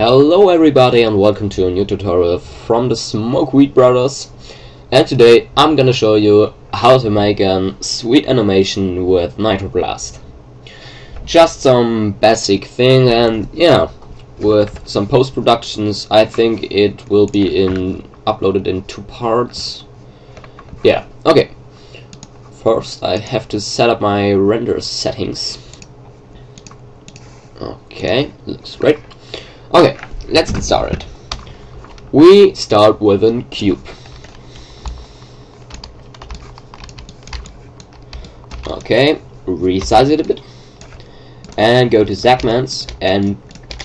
Hello everybody and welcome to a new tutorial from the Smokeweed Brothers and today I'm gonna show you how to make a sweet animation with Nitroblast. Just some basic thing and yeah, with some post-productions I think it will be in uploaded in two parts. Yeah, okay. First I have to set up my render settings. Okay, looks great. Let's get started. We start with a cube. Okay, resize it a bit. And go to segments and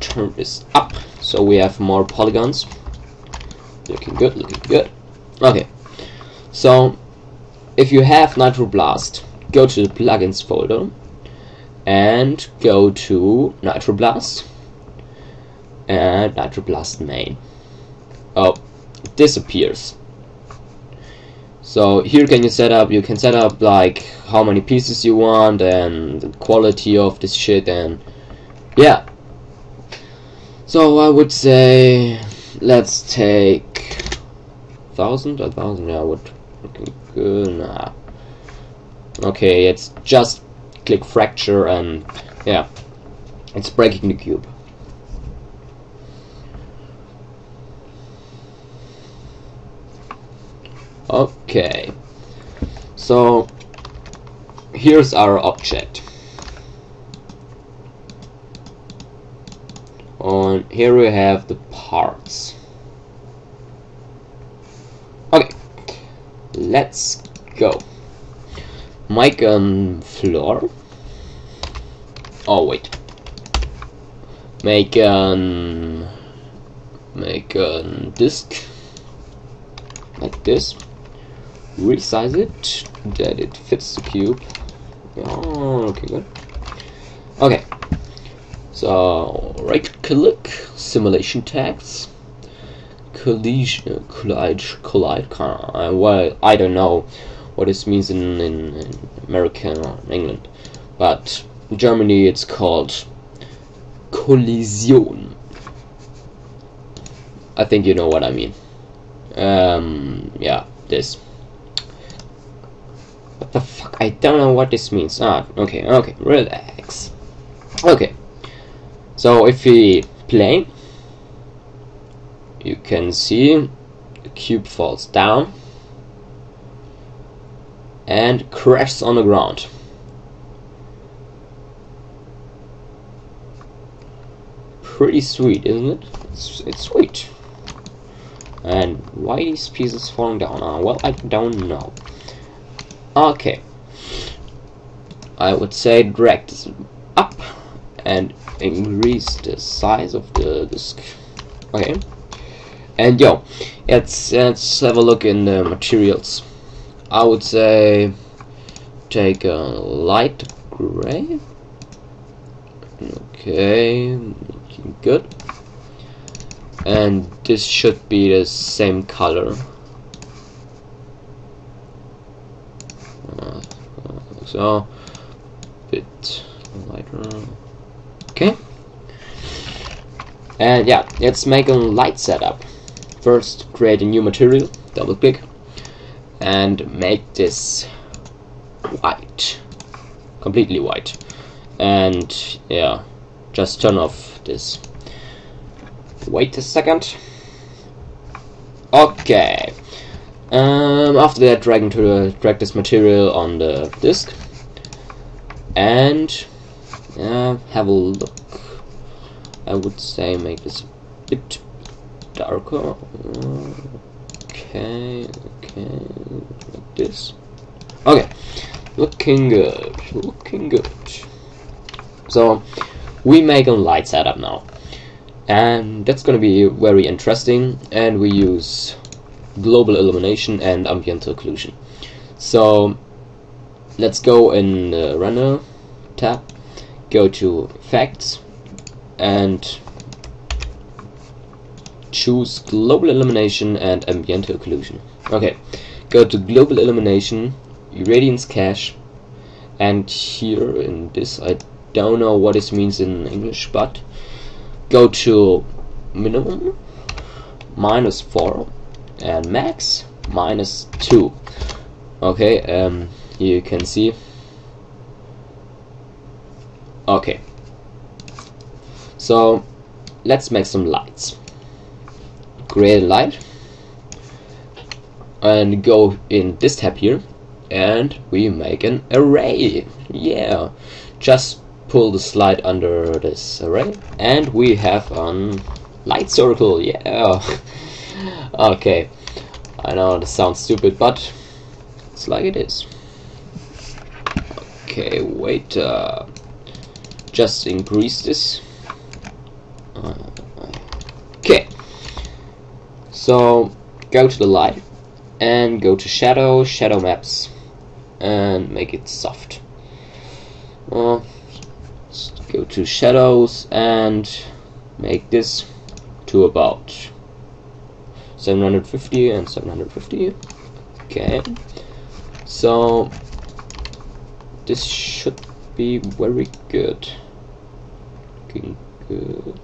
turn this up so we have more polygons. Looking good, looking good. Okay, so if you have Nitro Blast, go to the plugins folder and go to Nitroblast and Nitroblast main. Oh, disappears. So here can you set up, you can set up like how many pieces you want and the quality of this shit and yeah. So I would say let's take thousand, a thousand, yeah, would looking good. Nah. Okay, it's just click fracture and yeah, it's breaking the cube. Okay, so here's our object. On here we have the parts. Okay, let's go. Make a floor. Oh wait. Make an make a disk like this resize it? That it fits the cube. Oh okay good. Okay. So right click simulation tags collision collide collide well I don't know what this means in, in, in American or England but in Germany it's called collision I think you know what I mean. Um yeah this the fuck? I don't know what this means. Ah, okay, okay, relax. Okay. So if we play, you can see the cube falls down and crashes on the ground. Pretty sweet, isn't it? It's, it's sweet. And why these pieces falling down? Uh, well, I don't know. Okay. I would say drag this up and increase the size of the disk. Okay. And yo, let's let's have a look in the materials. I would say take a light gray. Okay, looking good. And this should be the same color. Uh, so bit lighter okay. And yeah let's make a light setup. First create a new material double click and make this white completely white. And yeah just turn off this. Wait a second. Okay um, after that drag into the drag this material on the disk and uh, have a look. I would say make this a bit darker. Okay, okay, like this. Okay, looking good, looking good. So we make a light setup now, and that's gonna be very interesting. And we use global illumination and ambient occlusion. So let's go in uh, the render tab go to effects and choose global illumination and ambient occlusion okay go to global illumination irradiance cache and here in this I don't know what this means in English but go to minimum minus 4 and max minus 2 okay um, you can see. Okay. So let's make some lights. Create a light and go in this tab here and we make an array. Yeah. Just pull the slide under this array and we have a light circle. Yeah okay. I know this sounds stupid but it's like it is. Okay wait uh, just increase this. Okay. So go to the light and go to shadow shadow maps and make it soft. Uh, go to shadows and make this to about 750 and 750 okay. So this should be very good. Looking good.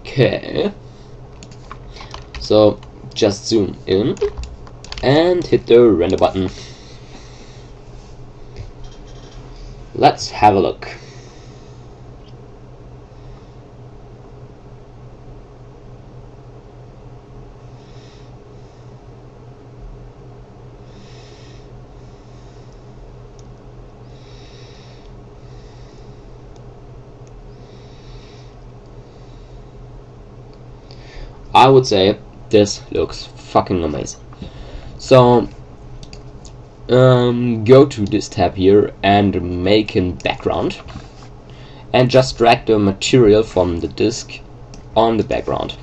Okay. So just zoom in and hit the render button let's have a look I would say this looks fucking amazing. So um, go to this tab here and make a background and just drag the material from the disk on the background.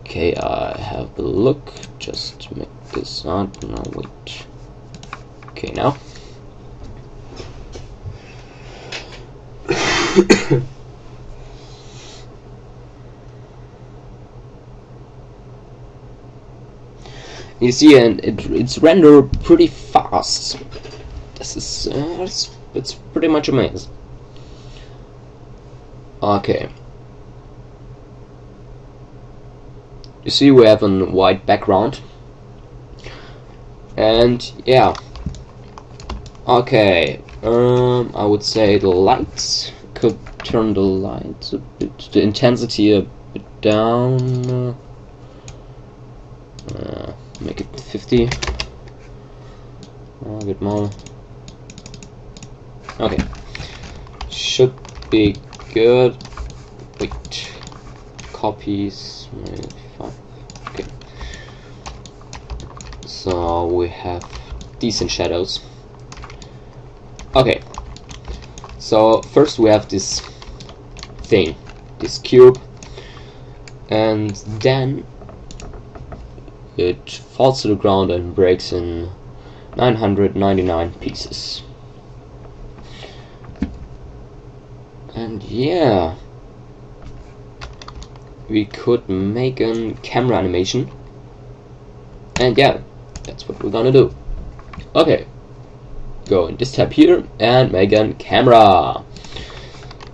Okay, I have a look. Just make this up. No, wait. Okay, now. You see and it, it's rendered pretty fast. This is uh, it's, it's pretty much amazing. Okay. You see we have a white background. And yeah. Okay um, I would say the lights could turn the lights a bit the intensity a bit down. Uh, make it 50 a bit more okay. Should be good. Wait. Copies. Okay. So we have decent shadows. Okay. So first we have this thing. This cube. And then it falls to the ground and breaks in 999 pieces. And yeah, we could make a camera animation. And yeah, that's what we're gonna do. Okay, go in this tab here and make a camera.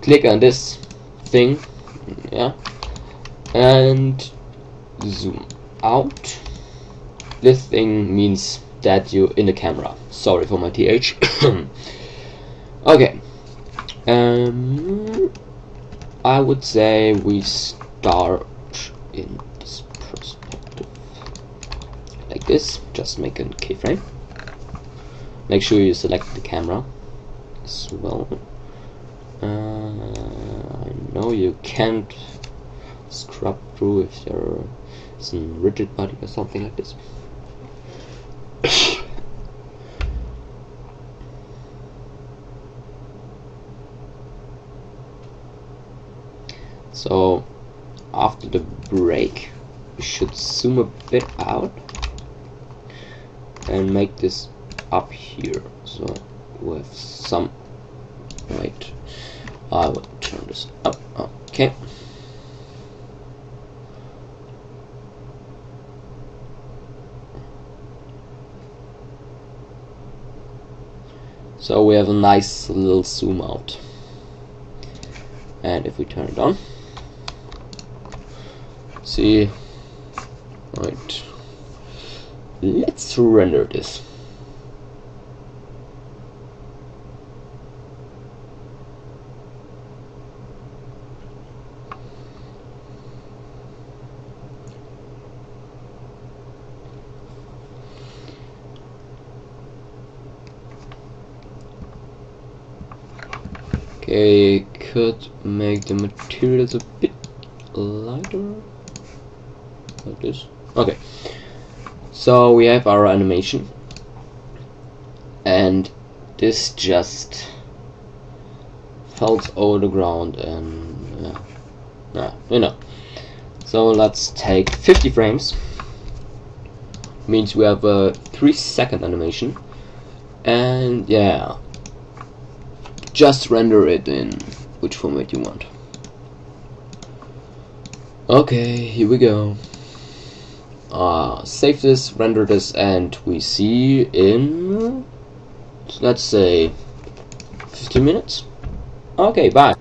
Click on this thing, yeah, and zoom out this thing means that you're in the camera. Sorry for my TH. okay. Um, I would say we start in this perspective. Like this. Just make a keyframe. Make sure you select the camera as well. Uh, I know you can't scrub through if there is a rigid body or something like this. So after the break we should zoom a bit out and make this up here. So with some wait I will turn this up. Okay. So we have a nice little zoom out. And if we turn it on, see, right, let's render this. Okay, could make the materials a bit lighter. Like this. Okay. So we have our animation. And this just falls over the ground and uh, yeah. yeah, you know. So let's take 50 frames. Means we have a 3 second animation. And yeah, just render it in which format you want. Okay, here we go. Uh, save this, render this, and we see in, let's say, 15 minutes? Okay, bye.